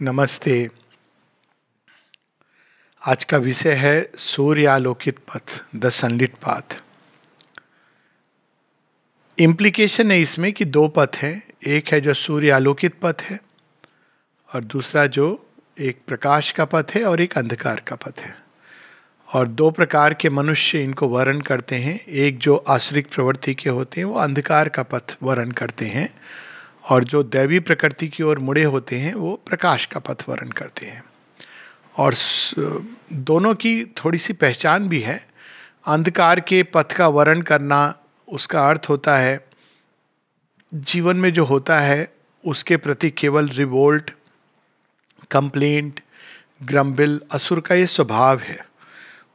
नमस्ते। आज का विषय है सूर्यालोकित पथ, द सनलिट पाथ। इम्प्लीकेशन है इसमें कि दो पथ हैं, एक है जो सूर्य आलोकित पथ है और दूसरा जो एक प्रकाश का पथ है और एक अंधकार का पथ है। और दो प्रकार के मनुष्य इनको वर्ण करते हैं, एक जो आश्रिक प्रवृत्ति के होते हैं, वो अंधकार का पथ वर्ण करते हैं और जो दैवी प्रकृति की ओर मुड़े होते हैं, वो प्रकाश का पथ वर्ण करते हैं। और दोनों की थोड़ी सी पहचान भी है। अंधकार के पथ का वर्ण करना उसका अर्थ होता है, जीवन में जो होता है, उसके प्रति केवल रिवोल्ट, कंप्लेंट, ग्रम्बिल, असुर का ये स्वभाव है।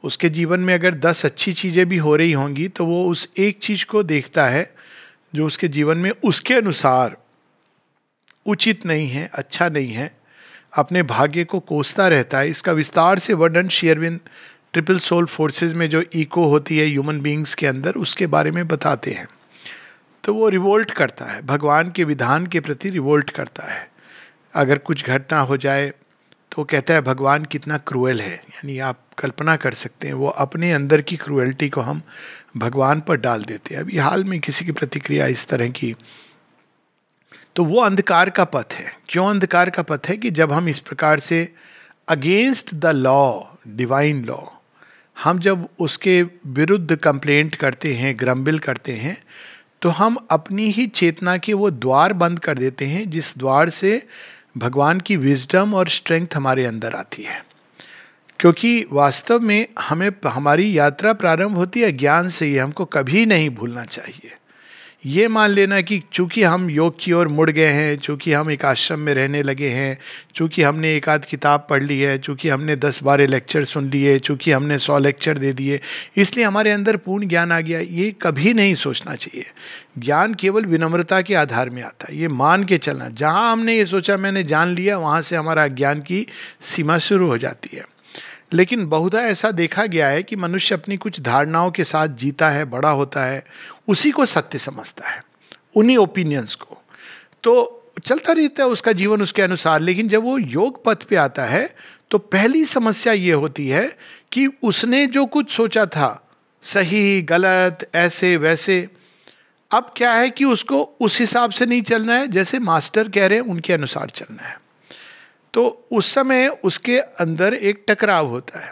उसके जीवन में अगर दस अच्छी चीज़ें भी हो रही होंगी तो वो उस एक चीज़ को देखता है, जो उसके जीवन में उसके अनुसार उचित नहीं है अच्छा नहीं है। अपने भाग्य को कोसता रहता है। इसका विस्तार से वर्णन शेयरविंद ट्रिपल सोल फोर्सेस में जो इको होती है ह्यूमन बींग्स के अंदर, उसके बारे में बताते हैं। तो वो रिवोल्ट करता है। भगवान के विधान के प्रति रिवोल्ट करता है। अगर कुछ घटना हो जाए तो कहता है, भगवान कितना क्रूएल है। यानी आप कल्पना कर सकते हैं, वो अपने अंदर की क्रूएल्टी को हम भगवान पर डाल देते हैं। अभी हाल में किसी की प्रतिक्रिया इस तरह की तो वो अंधकार का पथ है। क्यों अंधकार का पथ है कि जब हम इस प्रकार से against the law divine law हम जब उसके विरुद्ध कंप्लेंट करते हैं ग्रम्बिल करते हैं तो हम अपनी ही चेतना के वो द्वार बंद कर देते हैं, जिस द्वार से भगवान की विजडम और स्ट्रेंथ हमारे अंदर आती है। क्योंकि वास्तव में हमें, हमारी यात्रा प्रारंभ होती है, ज्ञान से ही, हमको कभी नहीं भूलना चाहिए। ये मान लेना कि चूँकि हम योग की ओर मुड़ गए हैं, चूँकि हम एक आश्रम में रहने लगे हैं, चूँकि हमने एक आध किताब पढ़ ली है, चूँकि हमने दस बारह लेक्चर सुन लिए, चूँकि हमने सौ लेक्चर दे दिए, इसलिए हमारे अंदर पूर्ण ज्ञान आ गया, ये कभी नहीं सोचना चाहिए। ज्ञान केवल विनम्रता के आधार में आता है, ये मान के चलना। जहाँ हमने ये सोचा, मैंने जान लिया, वहाँ से हमारा ज्ञान की सीमा शुरू हो जाती है। लेकिन बहुधा ऐसा देखा गया है कि मनुष्य अपनी कुछ धारणाओं के साथ जीता है, बड़ा होता है, उसी को सत्य समझता है, उन्हीं ओपिनियंस को। तो चलता रहता है उसका जीवन उसके अनुसार, लेकिन जब वो योग पथ पे आता है तो पहली समस्या ये होती है कि उसने जो कुछ सोचा था, सही, गलत, ऐसे, वैसे, अब क्या है कि उसको उस हिसाब से नहीं चलना है, जैसे मास्टर कह रहे हैं, उनके अनुसार चलना है। तो उस समय उसके अंदर एक टकराव होता है।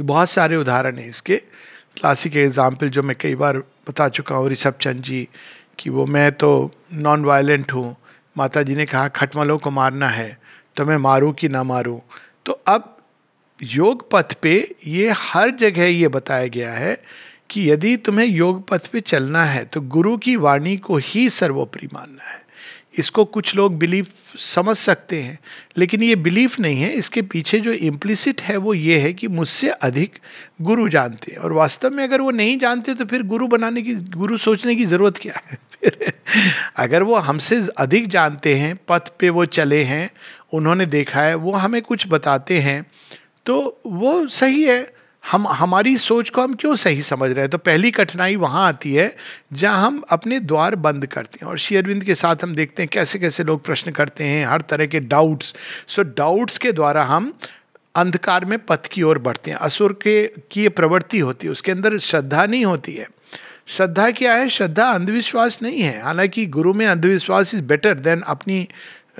बहुत सारे उदाहरण हैं इसके। क्लासिक एग्ज़ाम्पल जो मैं कई बार बता चुका हूँ, ऋषभ चंद जी, कि वो मैं तो नॉन वायलेंट हूँ माता जी ने कहा, खटमलों को मारना है तो मैं मारूँ कि ना मारूँ? तो अब योग पथ पे ये हर जगह ये बताया गया है कि यदि तुम्हें योग पथ पे चलना है तो गुरु की वाणी को ही सर्वोपरि मानना है। इसको कुछ लोग बिलीव समझ सकते हैं, लेकिन ये बिलीफ नहीं है। इसके पीछे जो इम्प्लिसिट है वो ये है कि मुझसे अधिक गुरु जानते हैं। और वास्तव में अगर वो नहीं जानते तो फिर गुरु बनाने की, गुरु सोचने की ज़रूरत क्या है? फिर अगर वो हमसे अधिक जानते हैं, पथ पे वो चले हैं, उन्होंने देखा है, वो हमें कुछ बताते हैं तो वो सही है। हम, हमारी सोच को हम क्यों सही समझ रहे हैं? तो पहली कठिनाई वहाँ आती है, जहाँ हम अपने द्वार बंद करते हैं। और शेयरविंद के साथ हम देखते हैं कैसे कैसे लोग प्रश्न करते हैं, हर तरह के डाउट्स सो डाउट्स के द्वारा हम अंधकार में पथ की ओर बढ़ते हैं। असुर के, की प्रवृत्ति होती है, उसके अंदर श्रद्धा नहीं होती है। श्रद्धा क्या है? श्रद्धा अंधविश्वास नहीं है। हालाँकि गुरु में अंधविश्वास इज़ बेटर देन अपनी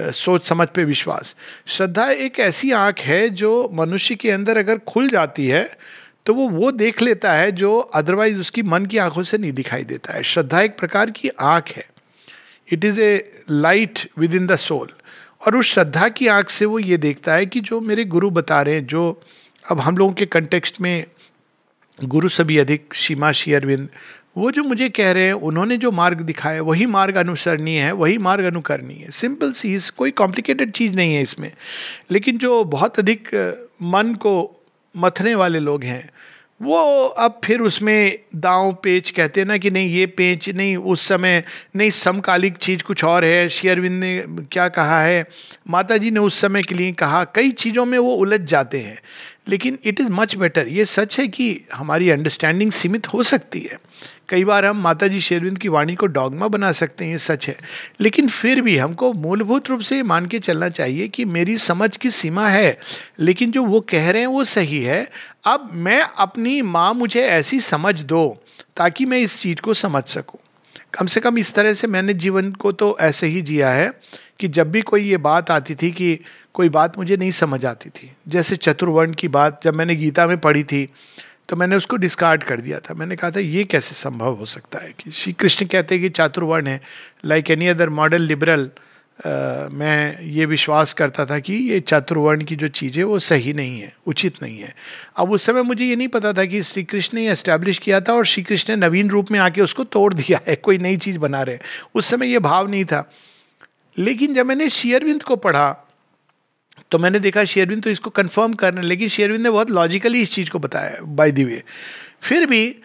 सोच समझ पे विश्वास। श्रद्धा एक ऐसी आँख है जो मनुष्य के अंदर अगर खुल जाती है तो वो वो देख लेता है जो अदरवाइज़ उसकी मन की आँखों से नहीं दिखाई देता है। श्रद्धा एक प्रकार की आँख है। It is a light within the soul और उस श्रद्धा की आँख से वो ये देखता है कि जो मेरे गुरु बता रहे हैं, जो अब हम लोगों के कंटेक्स्ट में गुरु से भी अधिक, सीमा शेयरविंद वो जो मुझे कह रहे हैं, उन्होंने जो मार्ग दिखाया वही मार्ग अनुसरणीय है, वही मार्ग अनुकरणीय है। सिंपल सी कोई कॉम्प्लिकेटेड चीज़ नहीं है इसमें। लेकिन जो बहुत अधिक मन को मथने वाले लोग हैं, वो अब फिर उसमें दांव पेच कहते हैं ना कि नहीं, ये पेच नहीं, उस समय नहीं, समकालिक चीज़ कुछ और है। शेयरविंद ने क्या कहा है? माता जी ने उस समय के लिए कहा, कई चीज़ों में वो उलझ जाते हैं। लेकिन इट इज़ मच बेटर ये सच है कि हमारी अंडरस्टैंडिंग सीमित हो सकती है। कई बार हम माता जी शेरविंद की वाणी को डॉगमा बना सकते हैं, ये सच है। लेकिन फिर भी हमको मूलभूत रूप से मान के चलना चाहिए कि मेरी समझ की सीमा है, लेकिन जो वो कह रहे हैं वो सही है। अब मैं अपनी माँ, मुझे ऐसी समझ दो ताकि मैं इस चीज़ को समझ सकूँ। कम से कम इस तरह से मैंने जीवन को तो ऐसे ही जिया है कि जब भी कोई ये बात आती थी कि कोई बात मुझे नहीं समझ आती थी, जैसे चतुर्वर्ण की बात जब मैंने गीता में पढ़ी थी तो मैंने उसको डिस्कार्ड कर दिया था। मैंने कहा था, ये कैसे संभव हो सकता है कि श्री कृष्ण कहते हैं कि चातुर्वर्ण है। Like any other model liberal मैं ये विश्वास करता था कि ये चातुर्वर्ण की जो चीज़ें वो सही नहीं है, उचित नहीं है। अब उस समय मुझे ये नहीं पता था कि श्री कृष्ण ने एस्टैब्लिश किया था और श्री कृष्ण ने नवीन रूप में आके उसको तोड़ दिया है, कोई नई चीज़ बना रहे उस समय ये भाव नहीं था। लेकिन जब मैंने शेयरविंद को पढ़ा तो मैंने देखा शेयरविंद तो इसको कंफर्म करने लेकिन शेयरविंद ने बहुत लॉजिकली इस चीज़ को बताया बाय दी वे फिर भी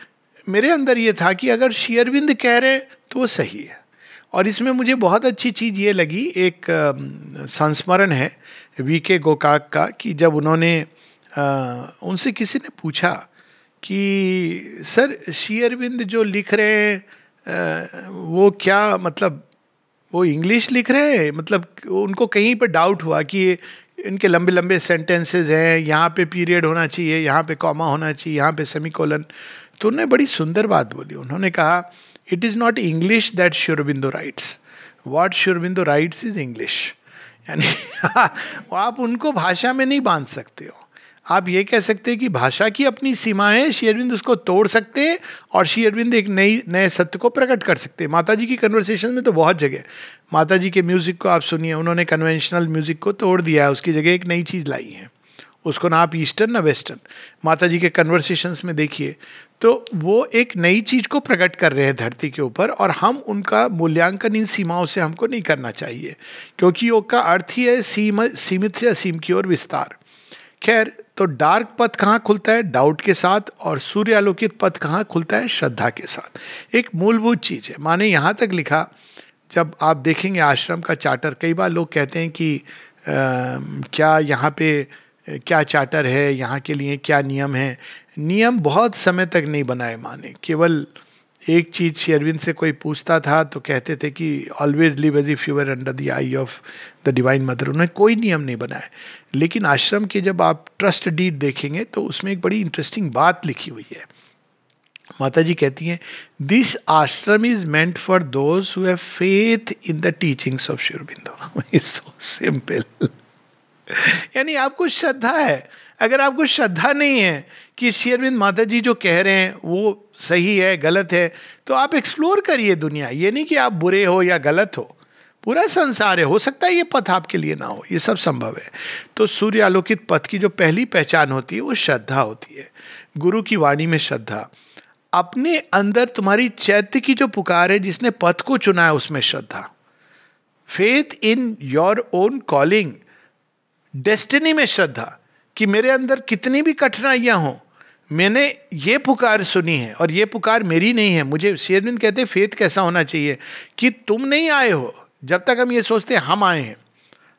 मेरे अंदर ये था कि अगर शेयरविंद कह रहे तो वो सही है। और इसमें मुझे बहुत अच्छी चीज़ ये लगी, एक संस्मरण है वी के गोकाक का, कि जब उन्होंने उनसे किसी ने पूछा कि, सर, शेयरविंद जो लिख रहे हैं वो क्या मतलब वो इंग्लिश लिख रहे हैं? मतलब उनको कहीं पर डाउट हुआ कि इनके लंबे लंबे सेंटेंसेस हैं, यहाँ पे पीरियड होना चाहिए, यहाँ पे कॉमा होना चाहिए, यहाँ पे सेमी कोलन तो उन्होंने बड़ी सुंदर बात बोली। उन्होंने कहा it is not English that Sri Aurobindo writes what Sri Aurobindo writes is English यानी आप उनको भाषा में नहीं बाँध सकते हो। आप ये कह सकते हैं कि भाषा की अपनी सीमाएँ शेयरविंद उसको तोड़ सकते हैं और शेयरविंद एक नई, नए सत्य को प्रकट कर सकते हैं। माता जी की कन्वर्सेशन में तो बहुत जगह माता जी के म्यूज़िक को आप सुनिए, उन्होंने कन्वेंशनल म्यूज़िक को तोड़ दिया है, उसकी जगह एक नई चीज़ लाई है। उसको ना आप ईस्टर्न ना वेस्टर्न माता जी के कन्वर्सेशंस में देखिए तो वो एक नई चीज़ को प्रकट कर रहे हैं धरती के ऊपर, और हम उनका मूल्यांकन इन सीमाओं से हमको नहीं करना चाहिए, क्योंकि योग का अर्थ ही है सीम, सीमित से असीम की ओर विस्तार। खैर तो डार्क पथ कहाँ खुलता है? डाउट के साथ, और सूर्यालोकित पथ कहाँ खुलता है? श्रद्धा के साथ। एक मूलभूत चीज़ है। माने यहाँ तक लिखा जब आप देखेंगे आश्रम का चार्टर कई बार लोग कहते हैं कि आ, क्या यहाँ पे क्या चार्टर है यहाँ के लिए क्या नियम है? नियम बहुत समय तक नहीं बनाए माने। केवल एक चीज़ शेरविन से कोई पूछता था तो कहते थे कि always live as if you're under the eye of the divine mother उन्होंने कोई नियम नहीं बनाए लेकिन आश्रम के जब आप ट्रस्ट डीड देखेंगे तो उसमें एक बड़ी इंटरेस्टिंग बात लिखी हुई है। माता जी कहती हैं this ashram is meant for those who have faith in the teachings of Sri Aurobindo is so simple यानी आपको श्रद्धा है। अगर आपको श्रद्धा नहीं है कि शेरविंद माता जी जो कह रहे हैं, वो सही है, गलत है तो आप एक्सप्लोर करिए दुनिया। ये नहीं कि आप बुरे हो या गलत हो। पूरा संसार है। हो सकता है ये पथ आपके लिए ना हो। ये सब संभव है। तो सूर्य आलोकित पथ की जो पहली पहचान होती है, वो श्रद्धा होती है। गुरु की वाणी में श्रद्धा। अपने अंदर तुम्हारी चैत्य की जो पुकार है, जिसने पथ को चुना है, उसमें श्रद्धा। Faith in your own calling destiny में श्रद्धा कि मेरे अंदर कितनी भी कठिनाइयाँ हों, मैंने ये पुकार सुनी है और ये पुकार मेरी नहीं है। मुझे शेरविंद कहते हैं फेथ कैसा होना चाहिए कि तुम नहीं आए हो? जब तक हम ये सोचते हैं, हम आए हैं,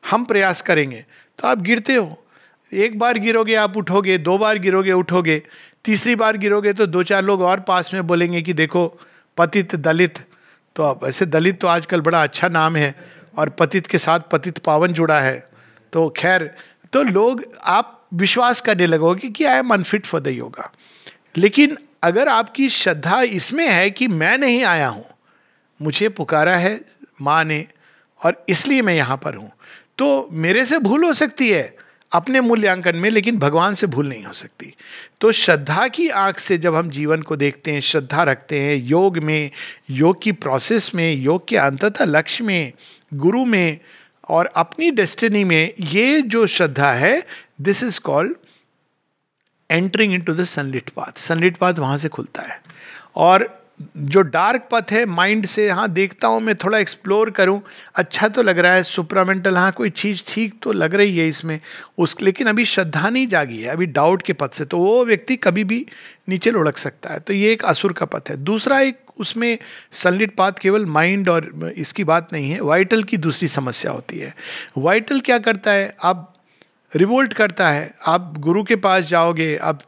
हम प्रयास करेंगे तो आप गिरते हो। एक बार गिरोगे, आप उठोगे, दो बार गिरोगे, उठोगे। तीसरी बार गिरोगे तो दो चार लोग और पास में बोलेंगे कि देखो, पतित दलित। तो अब ऐसे दलित तो आजकल बड़ा अच्छा नाम है और पतित के साथ पतित पावन जुड़ा है। तो खैर तो लोग, आप विश्वास करने लगोगे कि I am unfit for the yoga लेकिन अगर आपकी श्रद्धा इसमें है कि मैं नहीं आया हूँ, मुझे पुकारा है माँ ने और इसलिए मैं यहाँ पर हूँ तो मेरे से भूल हो सकती है। अपने मूल्यांकन में, लेकिन भगवान से भूल नहीं हो सकती। तो श्रद्धा की आँख से जब हम जीवन को देखते हैं, श्रद्धा रखते हैं, योग में, योग की प्रोसेस में, योग के अंततः लक्ष्य में, गुरु में, और अपनी डेस्टिनी में, ये जो श्रद्धा है this is called entering into the sunlit path sunlit path वहाँ से खुलता है। और जो डार्क पथ है माइंड से हाँ देखता हूँ मैं, थोड़ा एक्सप्लोर करूँ। अच्छा तो लग रहा है सुपरामेंटल हाँ कोई चीज़ ठीक तो लग रही है इसमें। उस, लेकिन अभी श्रद्धा नहीं जागी है, अभी डाउट के पथ से। तो वो व्यक्ति कभी भी नीचे लुढ़क सकता है। तो ये एक असुर का पथ है। दूसरा एक, उसमें सनलिट पाथ केवल माइंड और इसकी बात नहीं है वाइटल की दूसरी समस्या होती है। वाइटल क्या करता है? आप रिवोल्ट करता है। आप गुरु के पास जाओगे, आप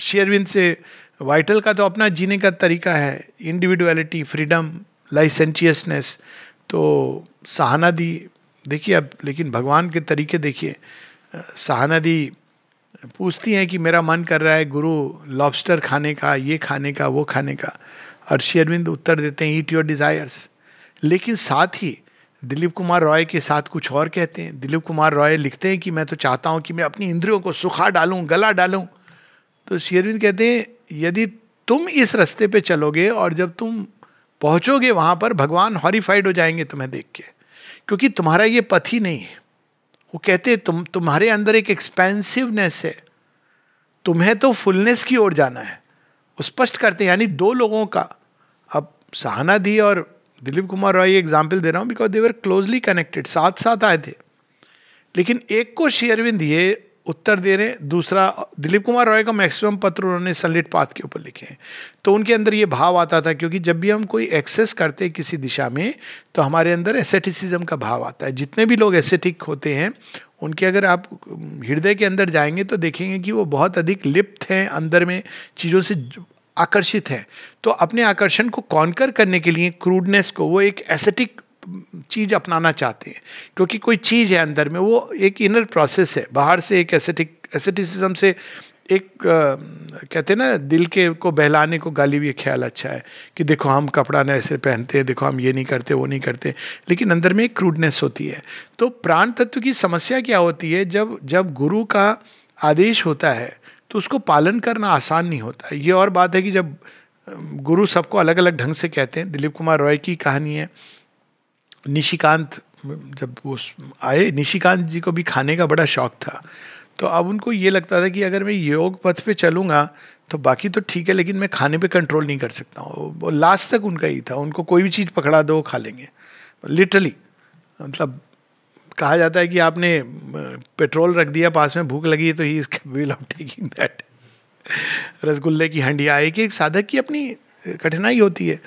शेयरविंद से वाइटल का तो अपना जीने का तरीका है इंडिविजुअलिटी फ्रीडम लाइसेंटियसनेस तो सहाना दी देखिए अब, लेकिन भगवान के तरीके देखिए सहाना दी पूछती हैं कि मेरा मन कर रहा है गुरु लॉबस्टर खाने का, ये खाने का, वो खाने का। और शेरविंद उत्तर देते हैं ईट योर डिज़ायर्स लेकिन साथ ही दिलीप कुमार रॉय के साथ कुछ और कहते हैं। दिलीप कुमार रॉय लिखते हैं कि मैं तो चाहता हूँ कि मैं अपनी इंद्रियों को सुखा डालूँ, गला डालूं। तो शेरविंद कहते हैं यदि तुम इस रास्ते पे चलोगे और जब तुम पहुंचोगे वहाँ पर, भगवान हॉरीफाइड हो जाएँगे तुम्हें देख के। क्योंकि तुम्हारा ये पथ ही नहीं है। वो कहते तुम, तुम्हारे अंदर एक एक्सपेंसिवनेस है। तुम्हें तो फुलनेस की ओर जाना है। स्पष्ट करते हैं, यानी दो लोगों का। अब सहाना दी और दिलीप कुमार रॉय एग्ज़ाम्पल दे रहा हूँ बिकॉज़ देवर क्लोजली कनेक्टेड साथ साथ आए थे। लेकिन एक को शेयरविंद, ये उत्तर दे रहे हैं। दूसरा, दिलीप कुमार रॉय का मैक्सिमम पत्र उन्होंने सनलिट पाथ के ऊपर लिखे हैं। तो उनके अंदर ये भाव आता था, क्योंकि जब भी हम कोई एक्सेस करते हैं किसी दिशा में तो हमारे अंदर एसेटिसिज्म का भाव आता है। जितने भी लोग एसेटिक होते हैं, उनके अगर आप हृदय के अंदर जाएँगे तो देखेंगे कि वो बहुत अधिक लिप्त हैं, अंदर में चीज़ों से आकर्षित हैं। तो अपने आकर्षण को कॉन्कर करने के लिए क्रूडनेस को, वो एक एसेटिक चीज़ अपनाना चाहते हैं। क्योंकि कोई चीज़ है अंदर में, वो एक इनर प्रोसेस है। बाहर से एक एसेटिक एसेटिसिज्म से एक कहते हैं ना, दिल के को बहलाने को गाली भी ख्याल अच्छा है कि देखो हम कपड़ा ना ऐसे पहनते हैं, देखो हम ये नहीं करते, वो नहीं करते। लेकिन अंदर में एक क्रूडनेस होती है। तो प्राण तत्व की समस्या क्या होती है? जब जब गुरु का आदेश होता है तो उसको पालन करना आसान नहीं होता। ये और बात है कि जब गुरु सबको अलग अलग ढंग से कहते हैं। दिलीप कुमार रॉय की कहानी है। निशिकांत, जब वो आए, निशिकांत जी को भी खाने का बड़ा शौक था। तो अब उनको ये लगता था कि अगर मैं योग पथ पे चलूँगा तो बाकी तो ठीक है, लेकिन मैं खाने पे कंट्रोल नहीं कर सकता हूँ। वो लास्ट तक उनका ही था, उनको कोई भी चीज़ पकड़ा दो, खा लेंगे। लिटरली मतलब कहा जाता है कि आपने पेट्रोल रख दिया, पास में भूख लगी तो he is of taking that रसगुल्ले की हंडिया एक एक साधक की अपनी कठिनाई होती है।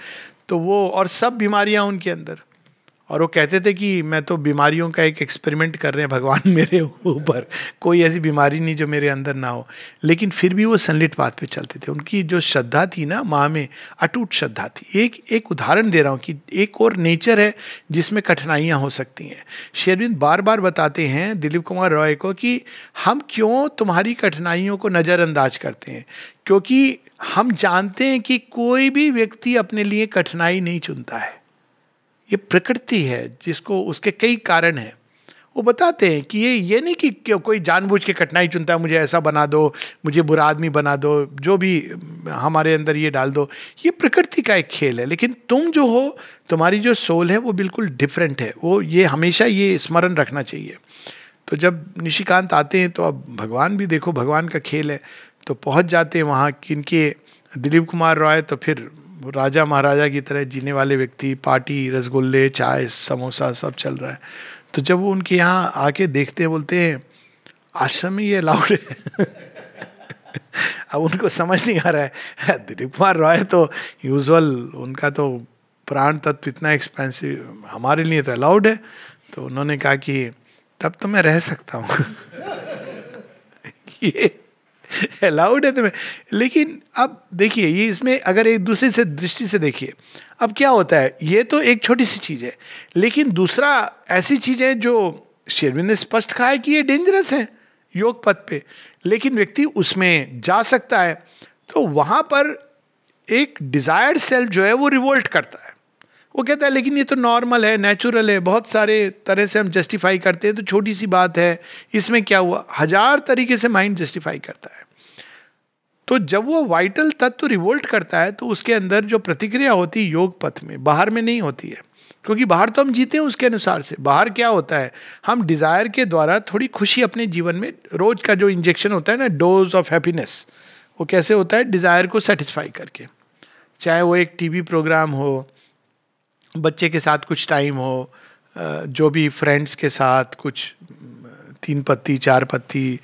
तो वो, और सब बीमारियाँ उनके अंदर। और वो कहते थे कि मैं तो बीमारियों का एक एक्सपेरिमेंट कर रहे हैं भगवान मेरे ऊपर। कोई ऐसी बीमारी नहीं जो मेरे अंदर ना हो। लेकिन फिर भी वो सनलिट पाथ पे चलते थे। उनकी जो श्रद्धा थी ना, माँ में अटूट श्रद्धा थी। एक एक उदाहरण दे रहा हूँ कि एक और नेचर है जिसमें कठिनाइयाँ हो सकती हैं। शेरविंद बार बार बताते हैं दिलीप कुमार रॉय को कि हम क्यों तुम्हारी कठिनाइयों को नज़रअंदाज करते हैं? क्योंकि हम जानते हैं कि कोई भी व्यक्ति अपने लिए कठिनाई नहीं चुनता है। ये प्रकृति है जिसको उसके कई कारण हैं। वो बताते हैं कि ये ये नहीं कि कोई जानबूझ के कठिनाई चुनता है, मुझे ऐसा बना दो, मुझे बुरा आदमी बना दो, जो भी, हमारे अंदर ये डाल दो। ये प्रकृति का एक खेल है, लेकिन तुम जो हो, तुम्हारी जो सोल है, वो बिल्कुल डिफरेंट है। वो, ये हमेशा ये स्मरण रखना चाहिए। तो जब निशिकांत आते हैं तो अब भगवान भी देखो, भगवान का खेल है तो पहुँच जाते हैं वहाँ किनके दिलीप कुमार रॉय तो फिर राजा महाराजा की तरह जीने वाले व्यक्ति, पार्टी, रसगुल्ले, चाय, समोसा सब चल रहा है। तो जब वो उनके यहाँ आके देखते हैं, बोलते हैं, आश्रम में ये अलाउड है? अब उनको समझ नहीं आ रहा है। दिलीप कुमार रॉय तो यूजुअल, उनका तो प्राण तत्व इतना एक्सपेंसिव हमारे लिए तो अलाउड है। तो उन्होंने कहा कि, तब तो मैं रह सकता हूँ। ये अलाउड है तुम्हें। लेकिन अब देखिए, ये इसमें अगर एक दूसरे से दृष्टि से देखिए, अब क्या होता है? ये तो एक छोटी सी चीज़ है। लेकिन दूसरा ऐसी चीज़ है जो शेरविंद ने स्पष्ट कहा है कि ये डेंजरस है योग पथ पे। लेकिन व्यक्ति उसमें जा सकता है तो वहाँ पर एक डिजायर्ड सेल्फ जो है वो रिवोल्ट करता है। वो कहता है, लेकिन ये तो नॉर्मल है नेचुरल है, बहुत सारे तरह से हम जस्टिफाई करते हैं तो छोटी सी बात है, इसमें क्या हुआ? हज़ार तरीके से माइंड जस्टिफाई करता है। तो जब वो वाइटल तत्व रिवोल्ट करता है तो उसके अंदर जो प्रतिक्रिया होती है योग पथ में, बाहर में नहीं होती है। क्योंकि बाहर तो हम जीते हैं उसके अनुसार से। बाहर क्या होता है? हम डिज़ायर के द्वारा थोड़ी खुशी अपने जीवन में, रोज का जो इंजेक्शन होता है ना डोज ऑफ़ हैप्पीनेस वो कैसे होता है? डिज़ायर को सेटिस्फाई करके। चाहे वो एक टीवी प्रोग्राम हो, बच्चे के साथ कुछ टाइम हो जो भी फ्रेंड्स के साथ कुछ, तीन पत्ती, चार पत्ती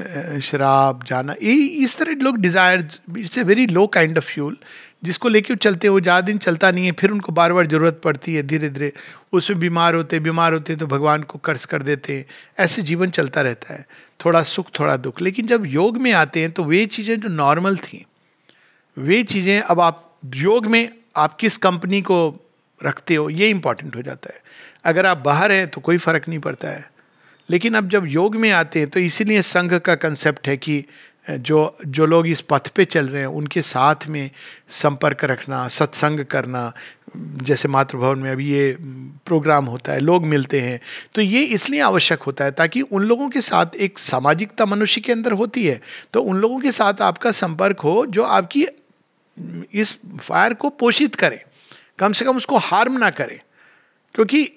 शराब, जाना, ये, इस तरह लोग desire it's a very low kind of fuel जिसको लेके चलते हो ज़्यादा दिन चलता नहीं है, फिर उनको बार बार ज़रूरत पड़ती है धीरे धीरे उसमें बीमार होते बीमार होते तो भगवान को कर्ज कर देते हैं, ऐसे जीवन चलता रहता है, थोड़ा सुख, थोड़ा दुख, लेकिन जब योग में आते हैं तो वे चीज़ें जो नॉर्मल थी, वे चीज़ें अब आप, योग में आप किस कंपनी को रखते हो, ये इंपॉर्टेंट हो जाता है, अगर आप बाहर हैं तो कोई फ़र्क नहीं पड़ता है लेकिन अब जब योग में आते हैं तो इसीलिए संघ का कंसेप्ट है कि जो जो लोग इस पथ पे चल रहे हैं, उनके साथ में संपर्क रखना, सत्संग करना, जैसे मातृभवन में अभी ये प्रोग्राम होता है, लोग मिलते हैं तो ये इसलिए आवश्यक होता है ताकि उन लोगों के साथ एक सामाजिकता मनुष्य के अंदर होती है तो उन लोगों के साथ आपका संपर्क हो, जो आपकी इस फायर को पोषित करें, कम से कम उसको हार्म ना करें, क्योंकि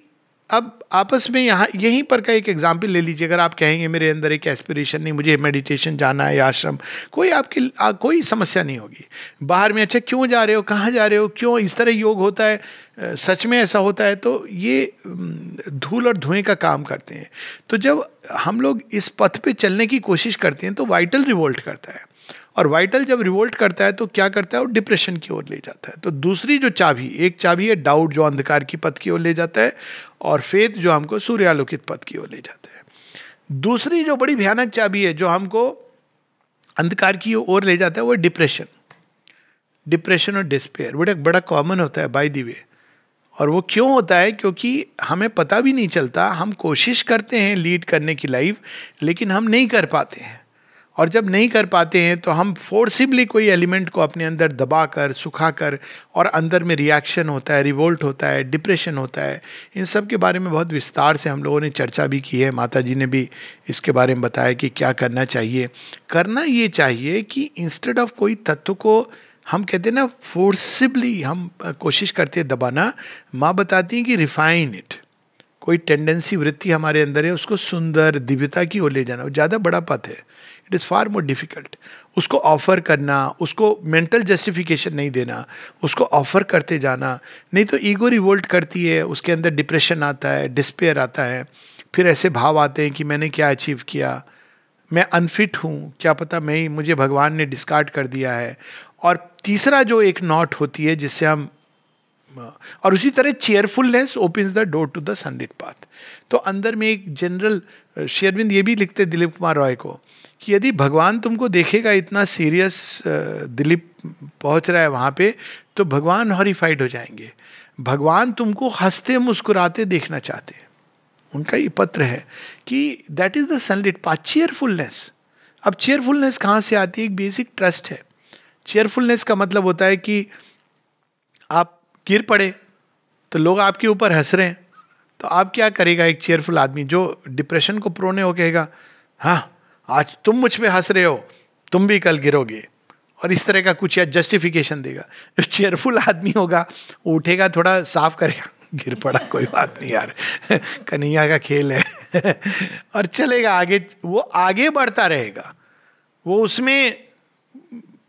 अब आपस में यहाँ यहीं पर का एक एग्ज़ाम्पल ले लीजिए। अगर आप कहेंगे मेरे अंदर एक एस्पिरेशन नहीं मुझे मेडिटेशन जाना है आश्रम। कोई आपकी आ, कोई समस्या नहीं होगी। बाहर में अच्छा क्यों जा रहे हो? कहाँ जा रहे हो? क्यों इस तरह योग होता है? सच में ऐसा होता है? तो ये धूल और धुएँ का काम करते हैं। तो जब हम लोग इस पथ पे चलने की कोशिश करते हैं तो वाइटल रिवोल्ट करता है। और वाइटल जब रिवोल्ट करता है तो क्या करता है? वो डिप्रेशन की ओर ले जाता है। तो दूसरी जो चाबी एक चाबी है डाउट जो अंधकार की पथ की ओर ले जाता है। और फेथ जो हमको सूर्यालोकित पथ की ओर ले जाते हैं। दूसरी जो बड़ी भयानक चाबी है, जो हमको अंधकार की ओर ले जाता है, वो डिप्रेशन। डिप्रेशन और डिस्पेयर। बड़ा बड़ा कॉमन होता है, बाय दी वे। और वो क्यों होता है? क्योंकि हमें पता भी नहीं चलता, हम कोशिश करते हैं लीड करने की लाइफ, लेकिन हम नहीं कर पाते हैं। और जब नहीं कर पाते हैं तो हम फोर्सिबली कोई एलिमेंट को अपने अंदर दबा कर सुखा कर और अंदर में रिएक्शन होता है रिवोल्ट होता है डिप्रेशन होता है, इन सब के बारे में बहुत विस्तार से हम लोगों ने चर्चा भी की है। माता जी ने भी इसके बारे में बताया कि क्या करना चाहिए। करना ये चाहिए कि इंस्टेड ऑफ़ कोई तत्व को हम कहते हैं ना फोर्सिबली हम कोशिश करते हैं दबाना, माँ बताती हैं कि रिफाइन इट कोई टेंडेंसी वृत्ति हमारे अंदर है, उसको सुंदर, दिव्यता की ओर ले जाना ज़्यादा बड़ा पथ है। It is far more difficult. उसको ऑफ़र करना, उसको मेंटल जस्टिफिकेशन नहीं देना, उसको ऑफ़र करते जाना, नहीं तो ईगो रिवोल्ट करती है, उसके अंदर डिप्रेशन आता है, डिस्पेयर आता है, फिर ऐसे भाव आते हैं कि मैंने क्या अचीव किया? मैं अनफिट हूँ, क्या पता मैं ही, मुझे भगवान ने डिस्कार्ड कर दिया है। और तीसरा जो एक नॉट होती है, जिससे हम, और उसी तरह cheerfulness opens the door to the sunlit path तो अंदर में एक जनरल शेरविंद ये भी लिखते दिलीप कुमार रॉय को कि यदि भगवान तुमको देखेगा, इतना सीरियस दिलीप पहुँच रहा है वहाँ पे तो भगवान हॉरीफाइड हो जाएँगे। भगवान तुमको हँसते, मुस्कुराते देखना चाहते उनका ये पत्र है कि that is the sunlit path cheerfulness अब चेयरफुलनेस कहाँ से आती है? एक बेसिक ट्रस्ट है। चेयरफुलनेस का मतलब होता है कि आप गिर पड़े तो लोग आपके ऊपर हंस रहे हैं। तो आप क्या करेगा एक चेयरफुल आदमी जो डिप्रेशन को प्रोने हो कहेगा हाँ आज तुम मुझ पर हंस रहे हो, तुम भी कल गिरोगे। और इस तरह का कुछ या जस्टिफिकेशन देगा। जो चेयरफुल आदमी होगा, वो उठेगा, थोड़ा साफ़ करेगा, गिर पड़ा, कोई बात नहीं यार, कन्हैया का खेल है। और चलेगा आगे, वो आगे बढ़ता रहेगा। वो उसमें,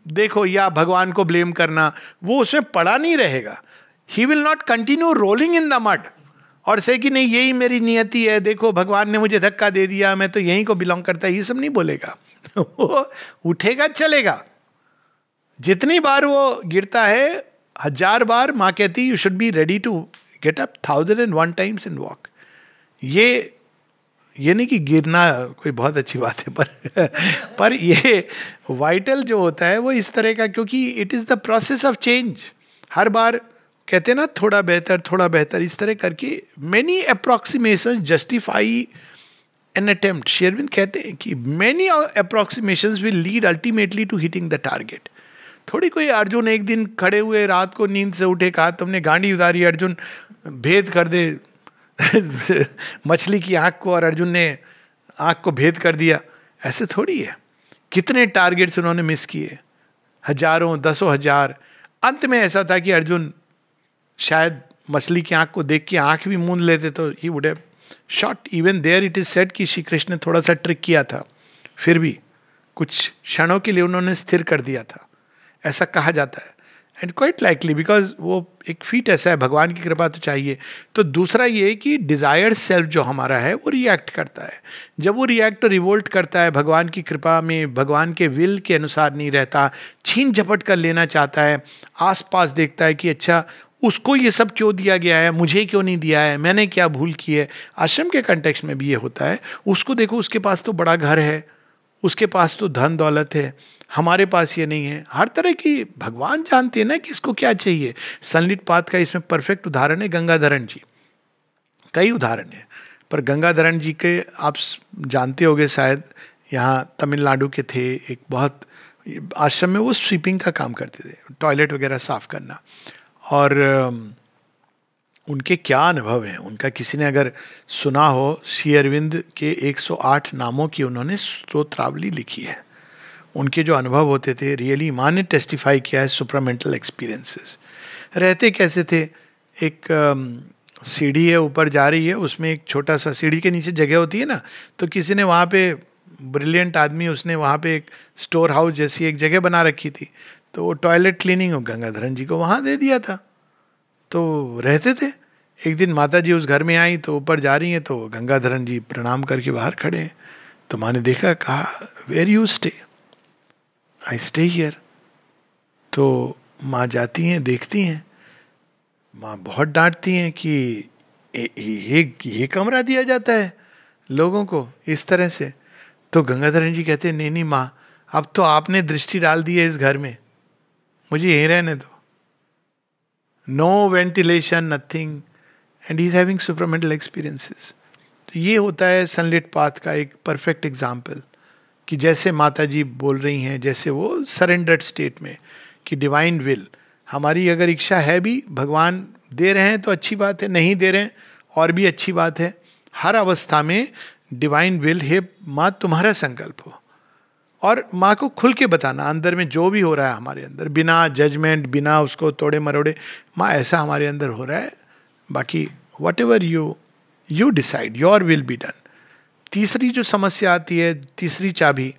देखो, या भगवान को ब्लेम करना, वो उसमें पड़ा नहीं रहेगा। He will not continue rolling in the mud और से कि नहीं, यही मेरी नियति है, देखो, भगवान ने मुझे धक्का दे दिया, मैं तो यहीं को बिलोंग करता ये सब नहीं बोलेगा। वो उठेगा, चलेगा। जितनी बार वो गिरता है, हज़ार बार माँ कहती you should be ready to get up thousand and one times in walk ये ये नहीं कि गिरना कोई बहुत अच्छी बात है, पर पर ये वाइटल जो होता है, वो इस तरह का, क्योंकि it is the process of change हर बार कहते हैं ना, थोड़ा बेहतर थोड़ा बेहतर, इस तरह करके many approximation justify an attempt Sri Aurobindo कहते हैं कि many approximation will lead ultimately to hitting the target थोड़ी कोई अर्जुन एक दिन खड़े हुए, रात को नींद से उठे, कहा, तुमने गांडी उतारी, अर्जुन, भेद कर दे। मछली की आँख को और अर्जुन ने आँख को भेद कर दिया। ऐसे थोड़ी है। कितने टारगेट्स उन्होंने मिस किए? हज़ारों, दसों हज़ार। अंत में ऐसा था कि अर्जुन शायद मछली की आँख को देख के आँख भी मूंद लेते तो he would have shot even there it is said कि श्री कृष्ण ने थोड़ा सा ट्रिक किया था। फिर भी कुछ क्षणों के लिए उन्होंने स्थिर कर दिया था। ऐसा कहा जाता है। एंड क्वाइट लाइकली बिकॉज़ वो एक फीट ऐसा है, भगवान की कृपा तो चाहिए। तो दूसरा ये कि डिज़ायर्ड सेल्फ जो हमारा है, वो रिएक्ट करता है। जब वो रिएक्ट रिवोल्ट करता है, भगवान की कृपा में, भगवान के विल के अनुसार नहीं रहता, छीन झपट कर लेना चाहता है, आसपास देखता है कि अच्छा उसको ये सब क्यों दिया गया है? मुझे क्यों नहीं दिया है? मैंने क्या भूल की है? आश्रम के कंटेक्स में भी ये होता है। उसको देखो, उसके पास तो बड़ा घर है। उसके पास तो धन दौलत है। हमारे पास ये नहीं है। हर तरह की भगवान जानते हैं ना कि इसको क्या चाहिए। सनलिट पाथ का इसमें परफेक्ट उदाहरण है गंगाधरण जी। कई उदाहरण है। पर गंगाधरण जी के आप जानते होगे शायद, यहाँ तमिलनाडु के थे। एक बहुत, आश्रम में वो स्वीपिंग का काम करते थे। टॉयलेट वगैरह साफ़ करना। और उनके क्या अनुभव हैं? उनका किसी ने अगर सुना हो श्री अरविंद के 108 नामों की उन्होंने स्त्रोत्रावली लिखी है। उनके जो अनुभव होते थे, रियली माँ ने टेस्टिफाई किया है सुपरामेंटल एक्सपीरियंसेस। रहते कैसे थे? एक सीढ़ी है, ऊपर जा रही है, उसमें एक छोटा सा सीढ़ी के नीचे जगह होती है ना तो किसी ने वहाँ पे ब्रिलियंट आदमी, उसने वहाँ पे एक स्टोर हाउस जैसी एक जगह बना रखी थी। तो वो टॉयलेट क्लीनिंग गंगाधरन जी को वहाँ दे दिया था। तो रहते थे। एक दिन माता जी उस घर में आई तो ऊपर जा रही हैं तो गंगाधरन जी प्रणाम करके बाहर खड़े हैं। तो माँ ने देखा, कहा where you stay I stay here तो माँ जाती हैं, देखती हैं। माँ बहुत डांटती हैं कि ये ये कमरा दिया जाता है लोगों को इस तरह से। तो गंगाधरन जी कहते हैं, नहीं नहीं माँ, अब तो आपने दृष्टि डाल दी है इस घर में। मुझे यहीं रहने दो। No ventilation nothing and he is having supermental experiences तो ये होता है सनलिट पाथ का एक परफेक्ट एग्ज़ाम्पल कि जैसे माता जी बोल रही हैं, जैसे वो सरेंडर्ड स्टेट में कि डिवाइन विल हमारी अगर इच्छा है भी भगवान दे रहे हैं तो अच्छी बात है, नहीं दे रहे हैं, और भी अच्छी बात है। हर अवस्था में डिवाइन विल है माँ, तुम्हारा संकल्प हो। और माँ को खुल के बताना, अंदर में जो भी हो रहा है हमारे अंदर, बिना जजमेंट बिना उसको तोड़े मरोड़े, माँ, ऐसा हमारे अंदर हो रहा है। बाकी whatever you you decide your will be done तीसरी जो समस्या आती है, तीसरी चाबी,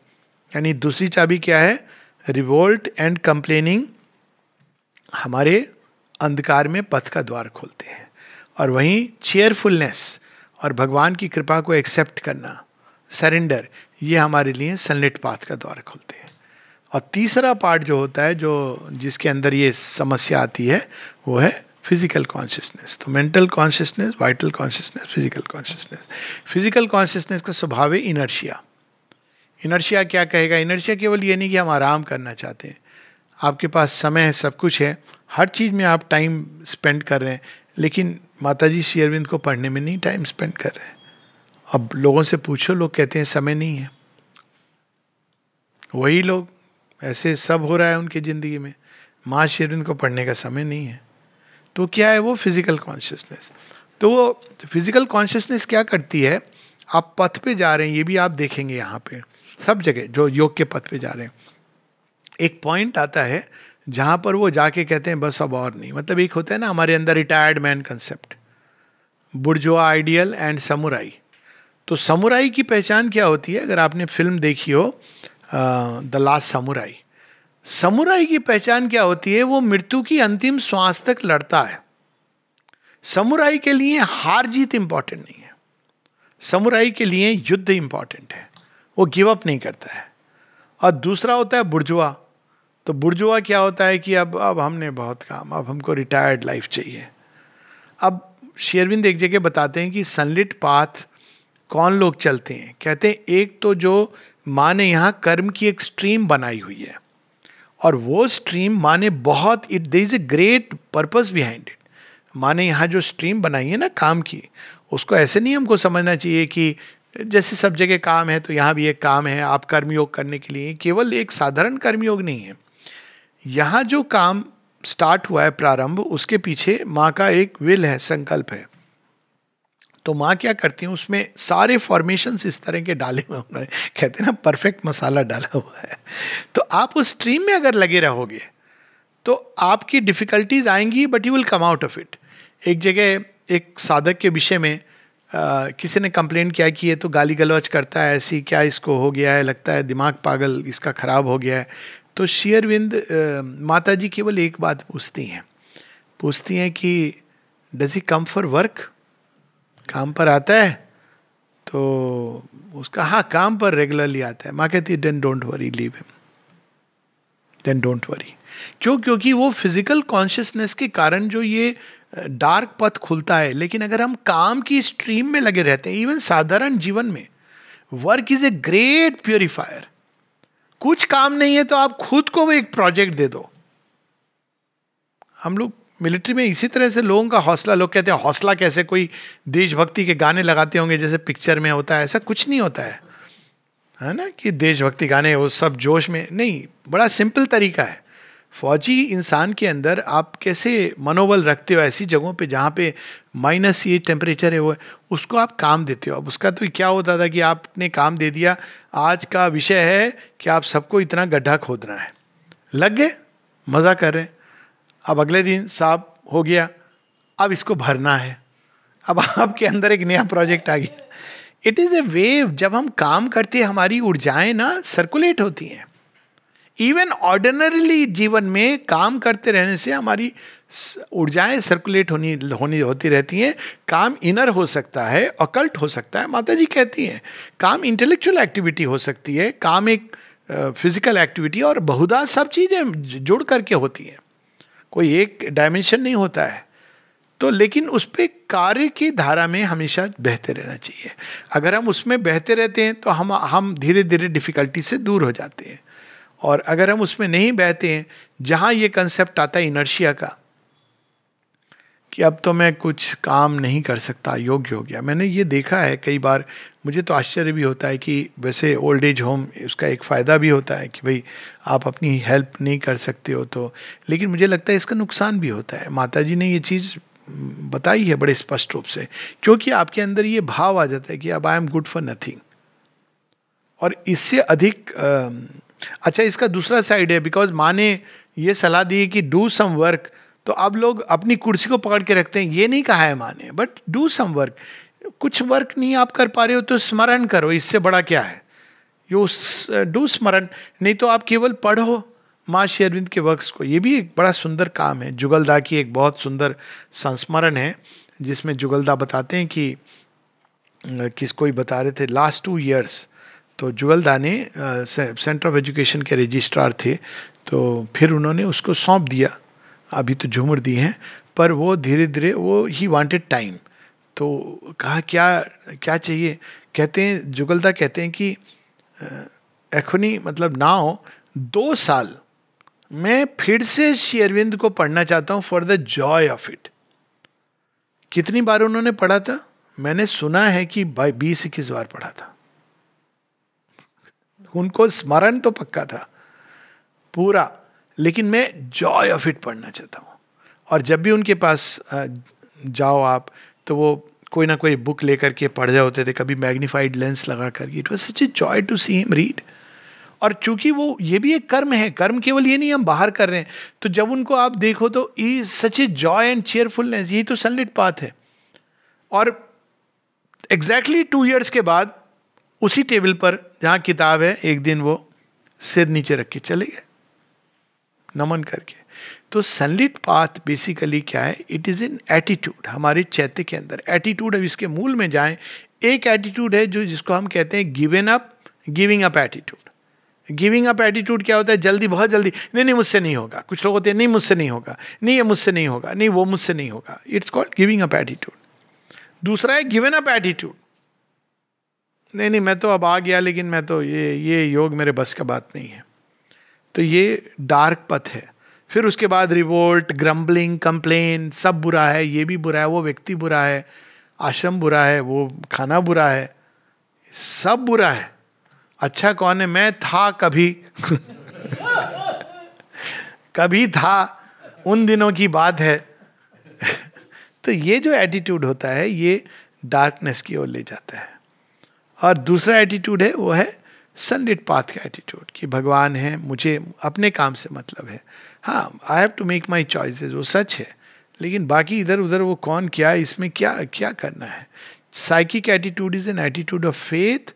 यानी दूसरी चाबी क्या है? रिवोल्ट एंड कंप्लेनिंग हमारे अंधकार में पथ का द्वार खोलते हैं। और वहीं चेयरफुलनेस और भगवान की कृपा को एक्सेप्ट करना सरेंडर ये हमारे लिए सनलिट पाथ का द्वार खोलते हैं। और तीसरा पार्ट जो होता है, जो जिसके अंदर ये समस्या आती है, वो है फ़िज़िकल कॉन्शियसनेस तो mental consciousness vital consciousness physical consciousness physical consciousness का स्वभाव है इनर्शिया इनर्शिया क्या कहेगा? इनर्शिया केवल ये नहीं कि हम आराम करना चाहते हैं। आपके पास समय है, सब कुछ है। हर चीज़ में आप टाइम स्पेंड कर रहे हैं, लेकिन माता जी अरविंद को पढ़ने में नहीं टाइम स्पेंड कर रहे हैं। अब लोगों से पूछो, लोग कहते हैं, समय नहीं है। वही लोग, ऐसे सब हो रहा है उनकी ज़िंदगी में। माँ श्री अरविंद को पढ़ने का समय नहीं है। तो क्या है वो फ़िज़िकल कॉन्शियसनेस तो वो फ़िज़िकल कॉन्शियसनेस क्या करती है? आप पथ पे जा रहे हैं, ये भी आप देखेंगे यहाँ पे। सब जगह जो योग के पथ पे जा रहे हैं। एक पॉइंट आता है, जहाँ पर वो जाके कहते हैं, बस अब और नहीं। मतलब एक होता है ना, हमारे अंदर retired man concept bourgeois ideal and samurai तो समुराई की पहचान क्या होती है? अगर आपने फ़िल्म देखी हो द लास्ट समुराई। समुराई की पहचान क्या होती है? वो मृत्यु की अंतिम श्वास तक लड़ता है। समुराई के लिए हार जीत इंपॉर्टेंट नहीं है। समुराई के लिए युद्ध इंपॉर्टेंट है। वो गिव अप नहीं करता है। और दूसरा होता है बुर्जुआ। तो बुर्जुआ क्या होता है कि अब अब हमने बहुत काम, अब हमको रिटायर्ड लाइफ चाहिए। अब शेरविंद एक जगह बताते हैं कि सनलिट पाथ कौन लोग चलते हैं? कहते हैं, एक तो जो माँ ने यहाँ कर्म की एक स्ट्रीम बनाई हुई है, और वो स्ट्रीम माँ ने बहुत, it they is a great purpose behind it माँ ने यहाँ जो स्ट्रीम बनाई है ना काम की, उसको ऐसे नहीं हमको समझना चाहिए कि जैसे सब जगह काम है तो यहाँ भी एक काम है, आप कर्मयोग करने के लिए, केवल एक साधारण कर्मयोग नहीं है। यहाँ जो काम स्टार्ट हुआ है प्रारंभ, उसके पीछे माँ का एक विल है, संकल्प है। तो माँ क्या करती हैं, उसमें सारे फॉर्मेशन इस तरह के डाले हुए उन्होंने कहते हैं ना परफेक्ट मसाला डाला हुआ है। तो आप उस स्ट्रीम में अगर लगे रहोगे तो आपकी डिफिकल्टीज आएँगी but you will come out of it एक जगह, एक साधक के विषय में किसी ने कंप्लेन किया कि ये तो गाली गलौच करता है, ऐसी क्या इसको हो गया है, लगता है दिमाग पागल, इसका खराब हो गया है। तो शेयरविंद माता जी केवल एक बात पूछती हैं। पूछती हैं कि does he come for work काम पर आता है तो उसका हाँ काम पर रेगुलरली आता है। माँ कहती है then don't worry leave him then don't worry क्यों? क्योंकि वो फ़िज़िकल कॉन्शियसनेस के कारण जो ये डार्क पथ खुलता है, लेकिन अगर हम काम की स्ट्रीम में लगे रहते हैं इवन साधारण जीवन में work is a great purifier कुछ काम नहीं है तो आप खुद को एक प्रोजेक्ट दे दो। हम लोग मिलिट्री में इसी तरह से लोगों का हौसला, लोग कहते हैं, हौसला कैसे कोई देशभक्ति के गाने लगाते होंगे, जैसे पिक्चर में होता है, ऐसा कुछ नहीं होता है। है ना कि देशभक्ति गाने, वो सब जोश में, नहीं, बड़ा सिंपल तरीका है। फौजी इंसान के अंदर आप कैसे मनोबल रखते हो ऐसी जगहों पे जहाँ पे माइनस ये टेम्परेचर है, वो, उसको आप काम देते हो। अब उसका तो क्या होता था कि आपने काम दे दिया, आज का विषय है कि आप सबको इतना गड्ढा खोदना है। लग गए? मज़ा कर रहे हैं। अब अगले दिन साफ़ हो गया, अब इसको भरना है। अब आपके अंदर एक नया प्रोजेक्ट आ गया। इट इज़ ए वेव जब हम काम करते हैं, हमारी ऊर्जाएँ ना सर्कुलेट होती हैं। इवन ऑर्डिनरीली जीवन में काम करते रहने से हमारी ऊर्जाएँ सर्कुलेट होनी होनी, होती रहती हैं। काम इनर हो सकता है अकल्ट हो सकता है माता जी कहती हैं, काम इंटेलेक्चुअल एक्टिविटी हो सकती है, काम एक फ़िज़िकल एक्टिविटी और बहुधा सब चीज़ें जुड़ करके होती हैं। कोई एक डायमेंशन नहीं होता है। तो लेकिन उस पर कार्य की धारा में हमेशा बहते रहना चाहिए। अगर हम उसमें बहते रहते हैं तो हम हम धीरे धीरे डिफिकल्टी से दूर हो जाते हैं। और अगर हम उसमें नहीं बहते हैं, जहाँ ये कंसेप्ट आता है इनर्शिया का कि अब तो मैं कुछ काम नहीं कर सकता, योग्य हो गया। मैंने ये देखा है कई बार, मुझे तो आश्चर्य भी होता है कि वैसे ओल्ड एज होम उसका एक फ़ायदा भी होता है कि भाई आप अपनी हेल्प नहीं कर सकते हो तो। लेकिन मुझे लगता है इसका नुकसान भी होता है। माता जी ने ये चीज़ बताई है बड़े स्पष्ट रूप से, क्योंकि आपके अंदर ये भाव आ जाता है कि अब I am good for nothing और इससे अधिक अच्छा इसका दूसरा साइड है बिकॉज़ माँ ने ये सलाह दी कि डू सम वर्क तो अब लोग अपनी कुर्सी को पकड़ के रखते हैं, ये नहीं कहा है माँ ने बट डू सम वर्क कुछ वर्क नहीं आप कर पा रहे हो तो स्मरण करो, इससे बड़ा क्या है? यो डू स्मरण, नहीं तो आप केवल पढ़ो माँ शेरविंद के वर्क्स को। ये भी एक बड़ा सुंदर काम है। जुगलदा की एक बहुत सुंदर संस्मरण है, जिसमें जुगलदा बताते हैं कि किस कोई बता रहे थे लास्ट टू ईयर्स तो जुगलदा ने सेंटर ऑफ़ एजुकेशन के रजिस्ट्रार थे तो फिर उन्होंने उसको सौंप दिया। अभी तो झूमर दी हैं, पर वो धीरे धीरे वो ही वांटेड टाइम तो कहा, क्या क्या चाहिए? कहते हैं जुगलदा कहते हैं कि एखुनी मतलब नाव दो साल, मैं फिर से शेरविंद को पढ़ना चाहता हूँ for the joy of it कितनी बार उन्होंने पढ़ा था? मैंने सुना है कि बीस इक्कीस बार पढ़ा था। उनको स्मरण तो पक्का था। पूरा लेकिन मैं जॉय ऑफ़ इट पढ़ना चाहता हूँ। और जब भी उनके पास जाओ आप तो वो कोई ना कोई बुक लेकर के पढ़ रहे होते थे, कभी मैग्नीफाइड लेंस लगा कर it was such a joy to see him read और चूँकि वो, ये भी एक कर्म है, कर्म केवल ये नहीं, हम बाहर कर रहे हैं। तो जब उनको आप देखो तो ई such a joy and cheerfulness यही तो सनलिट पाथ है। और एग्जैक्टली टू ईयर्स के बाद, उसी टेबल पर, जहाँ किताब है, एक दिन वो सिर नीचे रख के चले गए। नमन करके। तो सनलिट पाथ बेसिकली क्या है? इट इज़ इन एटीट्यूड हमारे चैत्य के अंदर। एटीट्यूड अब इसके मूल में जाएँ। एक एटीट्यूड है जो जिसको हम कहते हैं given up giving up attitude giving up attitude क्या होता है? जल्दी, बहुत जल्दी। नहीं नहीं, मुझसे नहीं होगा। कुछ लोग होते हैं, नहीं, मुझसे नहीं होगा। नहीं, ये मुझसे नहीं होगा। नहीं, वो मुझसे नहीं होगा। It's called giving up attitude दूसरा है गिवन अप एटीट्यूड नहीं नहीं, मैं तो अब आ गया, लेकिन मैं तो ये ये योग मेरे बस का बात नहीं है। तो ये डार्क पथ है। फिर उसके बाद रिवोल्ट ग्रम्बलिंग कंप्लेन सब बुरा है, ये भी बुरा है, वो व्यक्ति बुरा है, आश्रम बुरा है, वो खाना बुरा है, सब बुरा है। अच्छा कौन है? मैं था कभी। कभी था, उन दिनों की बात है। तो ये जो एटीट्यूड होता है, ये डार्कनेस की ओर ले जाता है। और दूसरा एटीट्यूड है, वो है सनलिट पाथ का एटीट्यूड कि भगवान है, मुझे अपने काम से मतलब है। हाँ I have to make my choices वो सच है। लेकिन बाकी इधर उधर वो कौन, क्या, इसमें क्या क्या करना है? Psychic attitude is an attitude of faith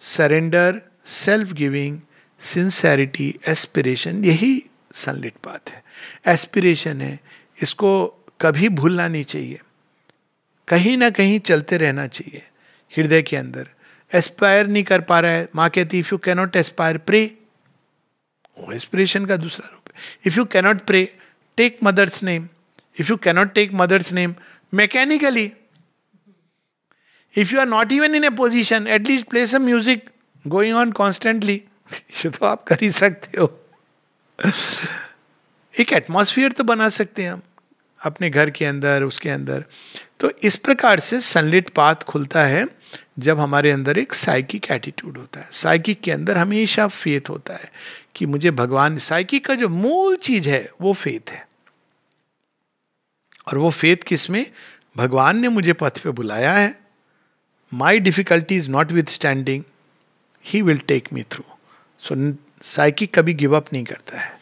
surrender self giving sincerity aspiration यही सनलिट पाथ है। एस्पिरेशन है, इसको कभी भूलना नहीं चाहिए। कहीं ना कहीं चलते रहना चाहिए, हृदय के अंदर। एस्पायर नहीं कर पा रहा है। माँ कहती if you cannot aspire pray वो एस्पिरेशन का दूसरा रूप है। If you cannot pray take mother's name if you cannot take mother's name mechanically if you are not even in a position at least play some music going on constantly ये तो आप कर ही सकते हो। एक एटमोसफियर तो बना सकते हैं हम, अपने घर के अंदर, उसके अंदर। तो इस प्रकार से सनलिट पाथ खुलता है। जब हमारे अंदर एक साइकिक एटीट्यूड होता है। साइकिक के अंदर हमेशा फेथ होता है कि मुझे भगवान साइकिक का जो मूल चीज़ है, वो फेथ है। और वो फेथ किसमें भगवान ने मुझे पथ पे बुलाया है। My difficulty is notwithstanding he will take me through so psychic कभी गिव अप नहीं करता है।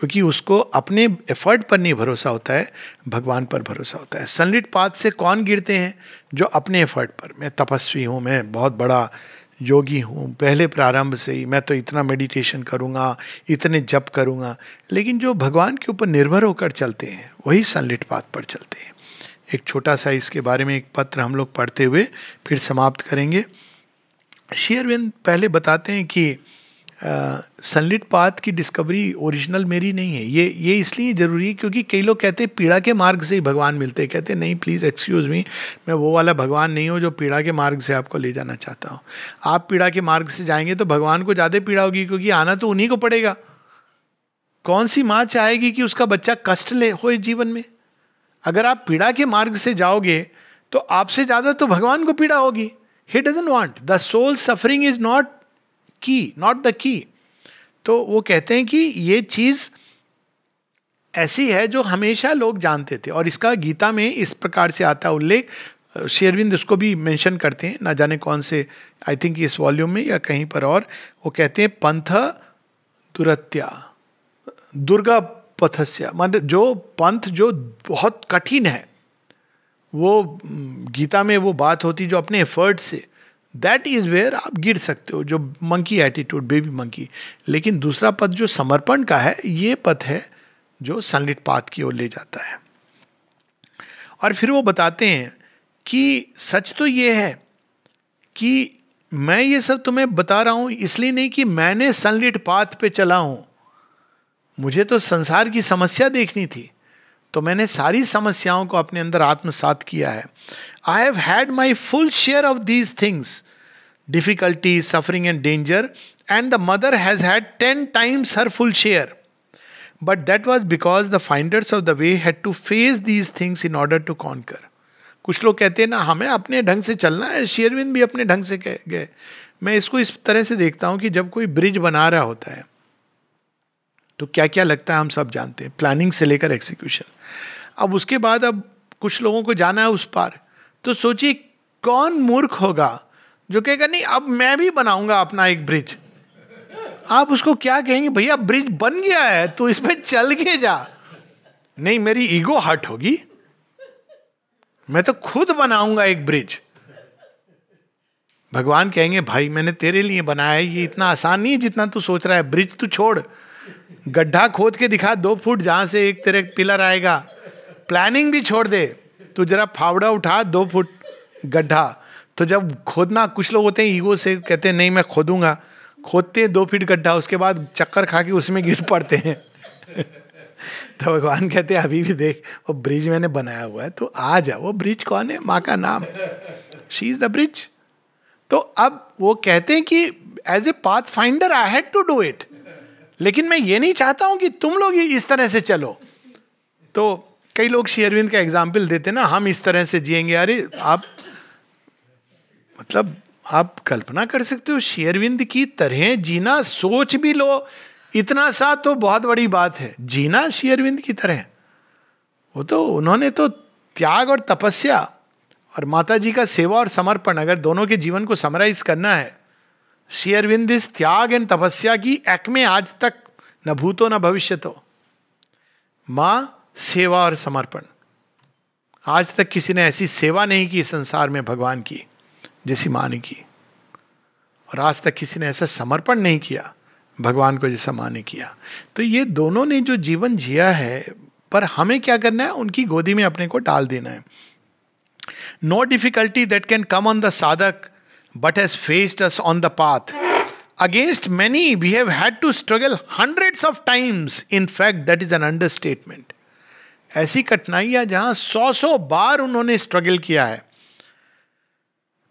क्योंकि उसको अपने एफर्ट पर नहीं भरोसा होता है, भगवान पर भरोसा होता है। सनलिट पाथ से कौन गिरते हैं? जो अपने एफर्ट पर। मैं तपस्वी हूँ, मैं बहुत बड़ा योगी हूँ। पहले प्रारंभ से ही मैं तो इतना मेडिटेशन करूँगा, इतने जप करूँगा। लेकिन जो भगवान के ऊपर निर्भर होकर चलते हैं, वही सनलिट पाथ पर चलते हैं। एक छोटा सा इसके बारे में एक पत्र हम लोग पढ़ते हुए फिर समाप्त करेंगे। शेयरविंद पहले बताते हैं कि सनलिट पाथ की डिस्कवरी ओरिजिनल मेरी नहीं है। ये ये इसलिए ज़रूरी है क्योंकि कई लोग कहते हैं पीड़ा के मार्ग से ही भगवान मिलते हैं। कहते हैं, नहीं प्लीज़ एक्सक्यूज़ मी मैं वो वाला भगवान नहीं हूँ जो पीड़ा के मार्ग से आपको ले जाना चाहता हूँ। आप पीड़ा के मार्ग से जाएँगे तो भगवान को ज़्यादा पीड़ा होगी क्योंकि आना तो उन्हीं को पड़ेगा। कौन सी माँ चाहेगी कि उसका बच्चा कष्ट ले हो जीवन में? अगर आप पीड़ा के मार्ग से जाओगे तो आपसे ज़्यादा तो भगवान को पीड़ा होगी। He doesn't want the soul suffering is not key not the key तो वो कहते हैं कि ये चीज़ ऐसी है जो हमेशा लोग जानते थे। और इसका गीता में इस प्रकार से आता उल्लेख। शेरविंद उसको भी मेंशन करते हैं, ना जाने कौन से आई थिंक इस वॉल्यूम में या कहीं पर और। वो कहते हैं, पंथ दुरत्या, दुर्गा पथस्या। मतलब जो पंथ जो बहुत कठिन है, वो, गीता में वो बात होती जो अपने एफर्ट से। दैट इज़ वेयर आप गिर सकते हो, जो मंकी एटीट्यूड बेबी मंकी लेकिन दूसरा पथ जो समर्पण का है, ये पथ है जो सनलिट पाथ की ओर ले जाता है। और फिर वो बताते हैं कि सच तो ये है कि मैं ये सब तुम्हें बता रहा हूँ, इसलिए नहीं कि मैंने सनलिट पाथ पे चला हूँ। मुझे तो संसार की समस्या देखनी थी। तो मैंने सारी समस्याओं को अपने अंदर आत्मसात किया है। I have had my full share of these things difficulty suffering and danger and the mother has had ten times her full share but that was because the finders of the way had to face these things in order to conquer कुछ लोग कहते हैं, ना, हमें अपने ढंग से चलना है शेयरविंद भी अपने ढंग से कह, गए। मैं इसको इस तरह से देखता हूँ कि जब कोई ब्रिज बना रहा होता है तो क्या क्या लगता है हम सब जानते हैं। प्लानिंग से लेकर एग्जीक्यूशन अब उसके बाद अब कुछ लोगों को जाना है उस पार। तो सोचिए कौन मूर्ख होगा जो कहेगा, नहीं, अब मैं भी बनाऊँगा अपना एक ब्रिज। आप उसको क्या कहेंगे, भैया, ब्रिज बन गया है तो इस पर चल के जा। नहीं, मेरी ईगो हट होगी। मैं तो खुद बनाऊँगा एक ब्रिज। भगवान कहेंगे, भाई, मैंने तेरे लिए बनाया ये इतना आसान नहीं है जितना तू सोच रहा है। ब्रिज तू छोड़। गड्ढा खोद के दिखा, दो फुट जहाँ से एक तेरे पिलर आएगा। प्लानिंग भी छोड़ दे तो जरा फावड़ा उठा, दो फुट गड्ढा। तो जब खोदना, कुछ लोग होते हैं ईगो से कहते हैं, नहीं, मैं खोदूँगा। खोदते हैं दो फीट गड्ढा, उसके बाद चक्कर खा के उसमें गिर पड़ते हैं। तो भगवान कहते हैं, अभी भी देख, वो ब्रिज मैंने बनाया हुआ है तो आ जा। वो ब्रिज कौन है? माँ का नाम। शी इज़ द ब्रिज तो अब वो कहते हैं कि as a pathfinder I had to do it लेकिन मैं ये नहीं चाहता हूँ कि तुम लोग इस तरह से चलो। तो कई लोग शेयरविंद का एग्ज़ाम्पल देते ना, हम इस तरह से जिएँगे, अरे आप मतलब आप कल्पना कर सकते हो शेयरविंद की तरह जीना, सोच भी लो, इतना सा तो बहुत बड़ी बात है, जीना शेयरविंद की तरह। वो तो उन्होंने तो त्याग और तपस्या और माता जी का सेवा और समर्पण, अगर दोनों के जीवन को समराइज करना है शेयरविंद इस त्याग एंड तपस्या की, एक में आज तक न भूतो न भविष्य तो माँ सेवा और समर्पण। आज तक किसी ने ऐसी सेवा नहीं की संसार में भगवान की, जैसी माँ ने की। और आज तक किसी ने ऐसा समर्पण नहीं किया, भगवान को जैसा माँ ने किया। तो ये दोनों ने जो जीवन जिया है, पर हमें क्या करना है? उनकी गोदी में अपने को डाल देना है। No difficulty that can come on the sadhak but has faced us on the path against many we have had to struggle hundreds of times in fact that is an understatement ऐसी कठिनाइयाँ जहाँ सौ सौ बार उन्होंने struggle किया है।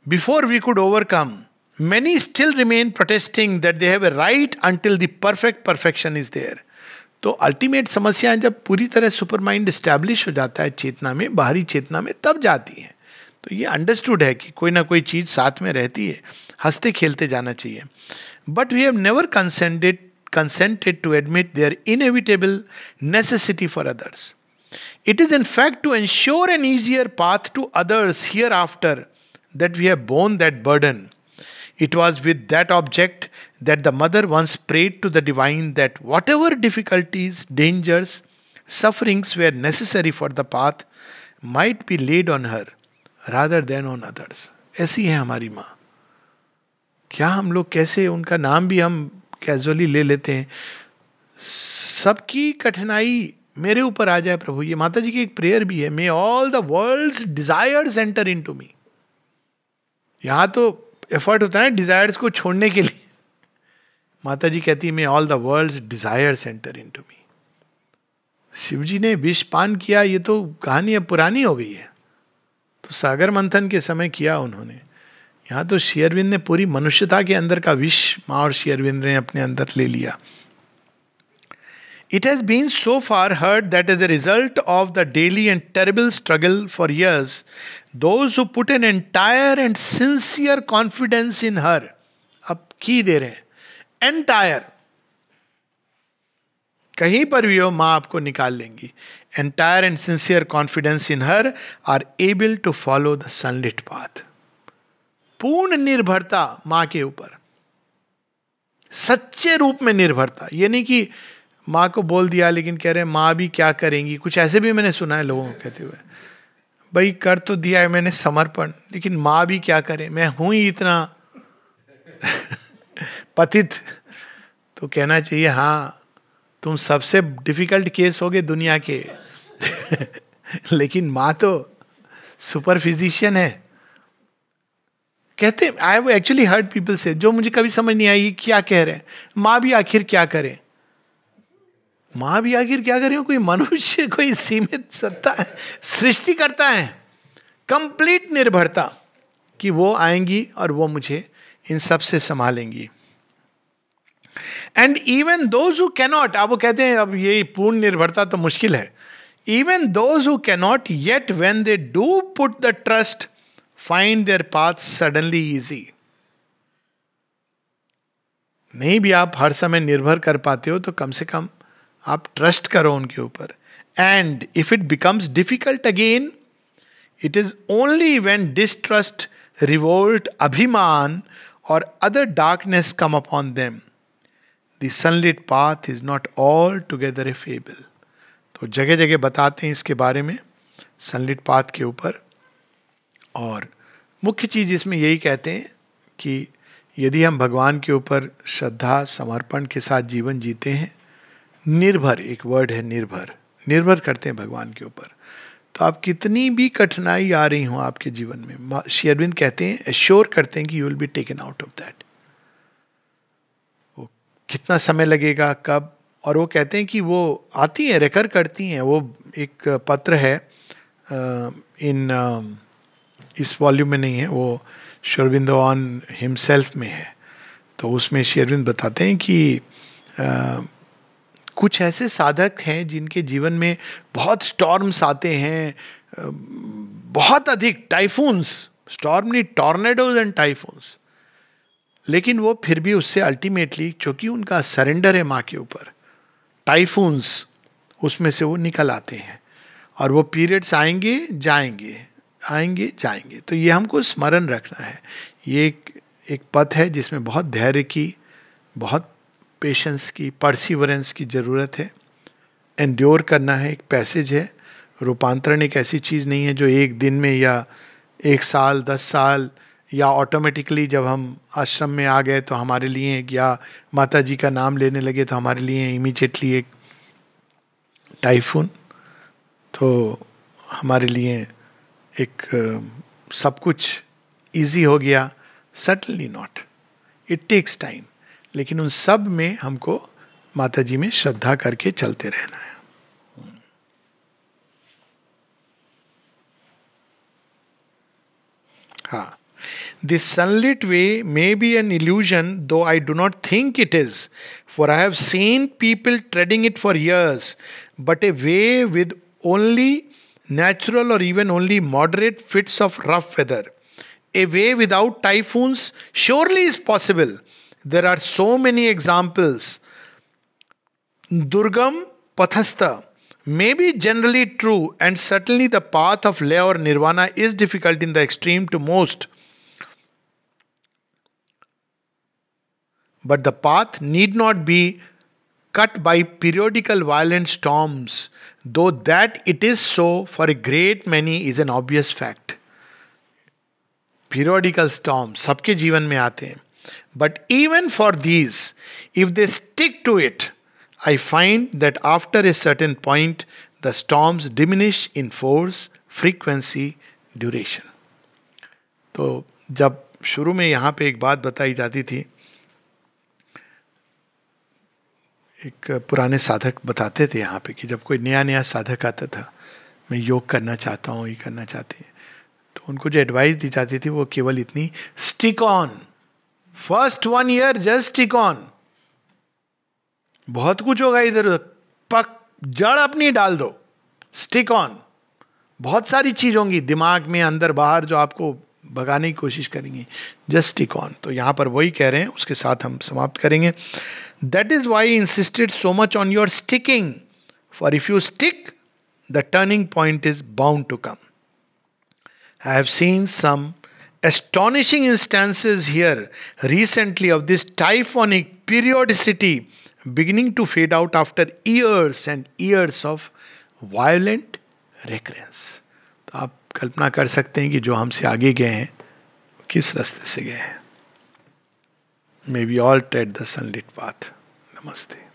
Before we could overcome Many still remain protesting that they have a right until the perfect perfection is there. तो ultimate समस्याएँ जब पूरी तरह सुपर माइंड स्टैब्लिश हो जाता है चेतना में, बाहरी चेतना में, तब जाती है। तो ये अंडरस्टूड है कि कोई ना कोई चीज़ साथ में रहती है, हँसते खेलते जाना चाहिए। But we have never consented consented to admit their inevitable necessity for others is in fact to ensure an easier path to others hereafter that we have borne that burden It was with that object that the mother once prayed to the divine that whatever difficulties, dangers, sufferings were necessary for the path might be laid on her rather than on others. ऐसी है हमारी माँ क्या हम लोग कैसे उनका नाम भी हम कैजुअली ले लेते हैं सबकी कठिनाई मेरे ऊपर आ जाए प्रभु, ये माता जी की एक प्रेयर भी है may all the world desire enter into me यहाँ तो एफर्ट होता है डिजायर्स को छोड़ने के लिए। माता जी कहती है may all the world desire centre into me Shiv ji ने विष पान किया, ये तो कहानी अब पुरानी हो गई है। तो सागर मंथन के समय किया उन्होंने। यहाँ तो शेयरविंद ने पूरी मनुष्यता के अंदर का विष, माँ और शेयरविंद ने अपने अंदर ले लिया। It has been so far heard that as a result of the daily and terrible struggle for years, those who put an entire and sincere confidence in her, अब की दे रहे हैं एंटायर कहीं पर भी हो माँ आपको निकाल लेंगी entire and sincere confidence in her are able to follow the sunlit path पूर्ण निर्भरता माँ के ऊपर सच्चे रूप में निर्भरता ये नहीं कि माँ को बोल दिया, लेकिन कह रहे हैं, माँ भी क्या करेंगी? कुछ ऐसे भी मैंने सुना है लोगों को कहते हुए। भाई, कर तो दिया है मैंने समर्पण, लेकिन माँ भी क्या करे? मैं हूँ ही इतना पतित। तो कहना चाहिए हाँ तुम सबसे डिफ़िकल्ट केस हो गए दुनिया के। लेकिन माँ तो सुपर फिजिशियन है। कहते I have actually heard people से जो मुझे कभी समझ नहीं आई क्या कह रहे हैं, माँ भी आखिर क्या करें? माँ भी आखिर क्या करें? कोई मनुष्य, कोई सीमित सत्ता है, सृष्टि करता है। कंप्लीट निर्भरता कि वो आएँगी और वो मुझे इन सबसे संभालेंगी। And even those who cannot अब वो कहते हैं, अब ये पूर्ण निर्भरता तो मुश्किल है। Even those who cannot yet when they do put the trust find their path suddenly easy नहीं भी आप हर समय निर्भर कर पाते हो तो कम से कम आप ट्रस्ट करो उनके ऊपर. And if it becomes difficult again it is only when distrust revolt अभिमान और other darkness come upon them the sunlit path is not altogether a fable तो जगह जगह बताते हैं इसके बारे में सनलिट पाथ के ऊपर. और मुख्य चीज़ इसमें यही कहते हैं कि यदि हम भगवान के ऊपर श्रद्धा, समर्पण के साथ जीवन जीते हैं निर्भर, एक वर्ड है निर्भर। निर्भर करते हैं भगवान के ऊपर। तो आप कितनी भी कठिनाई आ रही हो आपके जीवन में श्री अरविंद कहते हैं एश्योर करते हैं कि you will be taken out of that वो कितना समय लगेगा, कब? और वो कहते हैं कि वो आती हैं, रेकर करती हैं। वो एक पत्र है इन इस वॉल्यूम में नहीं है, वो शेरविंद ऑन हिमसेल्फ में है। तो उसमें शेरविंद बताते हैं कि कुछ ऐसे साधक हैं जिनके जीवन में बहुत स्टॉर्म्स आते हैं बहुत अधिक टाइफून्स स्टॉर्म नहीं टॉर्नेडोज एंड टाइफून्स लेकिन वो फिर भी उससे अल्टीमेटली चूँकि उनका सरेंडर है माँ के ऊपर टाइफून्स उसमें से वो निकल आते हैं और वो पीरियड्स आएँगे, जाएँगे आएँगे, जाएँगे। तो ये हमको स्मरण रखना है। ये एक एक पथ है जिसमें बहुत धैर्य की, बहुत पेशेंस की परसिवरेंस की ज़रूरत है। एंड्योर करना है, एक पैसेज है। रूपांतरण एक ऐसी चीज़ नहीं है जो एक दिन में या एक साल, दस साल या ऑटोमेटिकली जब हम आश्रम में आ गए तो हमारे लिए या माता जी का नाम लेने लगे तो हमारे लिए इमीजिएटली एक टाइफून तो हमारे लिए एक, सब कुछ इजी हो गया। Suddenly not it takes time लेकिन उन सब में हमको माता जी में श्रद्धा करके चलते रहना है। हा। This sunlit way may be an illusion though I do not think it is for I have seen people treading it for years but a way with only natural और even only moderate fits of rough weather a way without typhoons surely is possible There are so many examples. Durgam Pathasta may be generally true, and certainly the path of lay or nirvana is difficult in the extreme to most. But the path need not be cut by periodical violent storms, though that it is so for a great many is an obvious fact. Periodical storms सबके जीवन में आते हैं But even for these if they stick to it I find that after a certain point the storms diminish in force frequency duration तो जब शुरू में यहाँ पे एक बात बताई जाती थी, एक पुराने साधक बताते थे यहाँ पे कि जब कोई नया नया साधक आता था, मैं योग करना चाहता हूँ, ये करना चाहते तो उनको जो एडवाइस दी जाती थी वो केवल इतनी stick on first one year just stick on बहुत कुछ होगा इधर पक, जड़ अपनी डाल दो। स्टिक ऑन बहुत सारी चीज़ होंगी दिमाग में, अंदर, बाहर, जो आपको भगाने की कोशिश करेंगे। जस्ट स्टिक ऑन तो यहाँ पर वही कह रहे हैं, उसके साथ हम समाप्त करेंगे। That is why insisted so much on your sticking for if you stick the turning point is bound to come I I seen some astonishing instances here recently of this typhonic periodicity beginning to fade out after years and years of violent recurrence. तो आप कल्पना कर सकते हैं कि जो हमसे आगे गए हैं किस रास्ते से गए हैं May we all tread the sunlit path. Namaste.